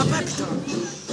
Łapek to.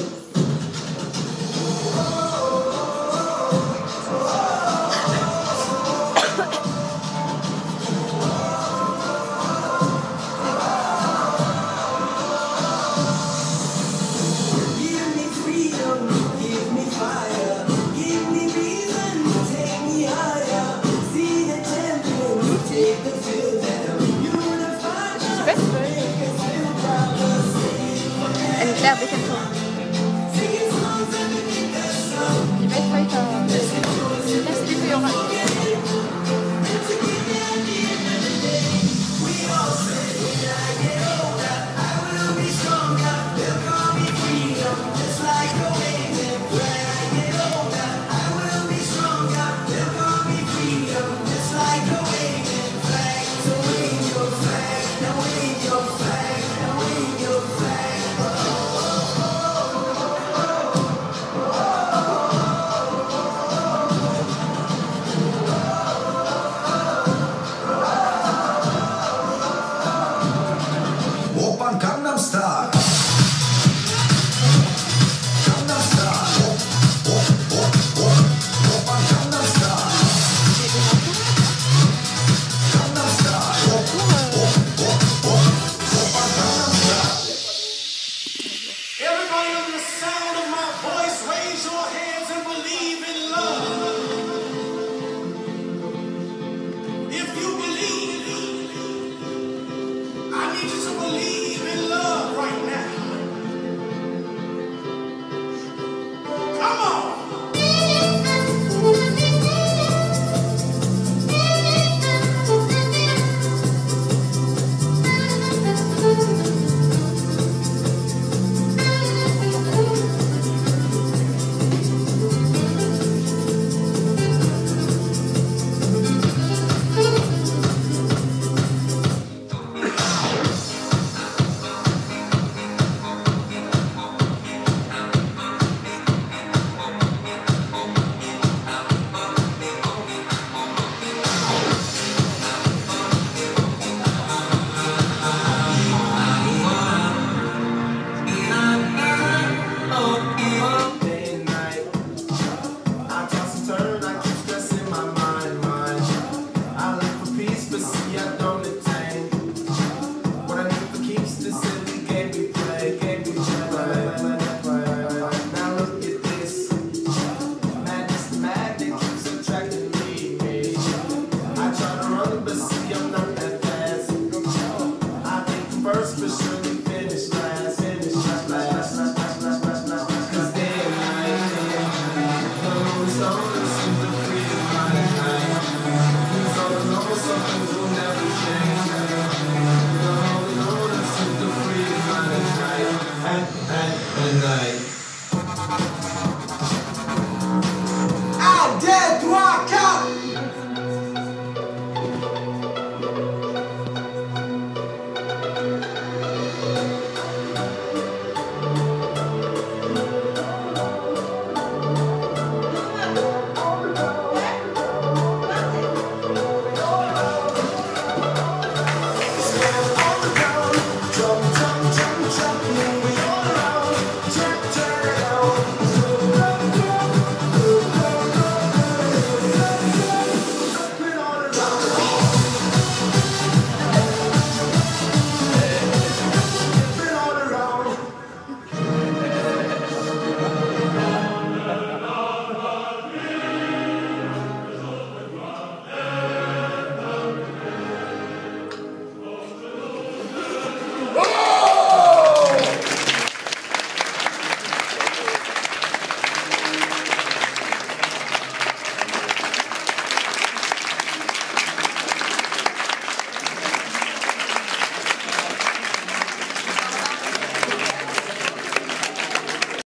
Barangay.